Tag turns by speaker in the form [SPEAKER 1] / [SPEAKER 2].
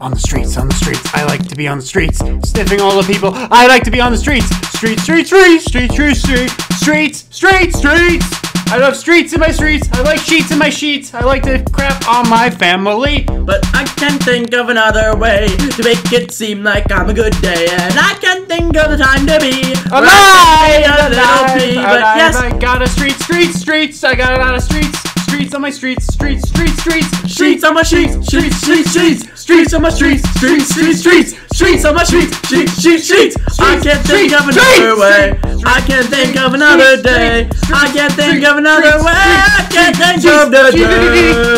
[SPEAKER 1] On the streets, on the streets, I like to be on the streets, sniffing all the people. I like to be on the streets, street, street, street, street, street, street, streets, street, streets. I love streets in my streets. I like sheets in my sheets. I like to crap on my family.
[SPEAKER 2] But I can't think of another way to make it seem like I'm a good day, and I can't think of the time to be
[SPEAKER 1] alive.
[SPEAKER 2] alive, alive, alive, but yes,
[SPEAKER 1] I got a street, street, streets. I got a lot of streets. My streets, streets, streets, streets.
[SPEAKER 2] Streets on my streets, streets, streets, streets, streets on my streets, streets, streets, streets, streets on my streets, streets, streets, streets. I can't think of another way. I can't think of another day. I can't think of another way. I can't think of another
[SPEAKER 1] day.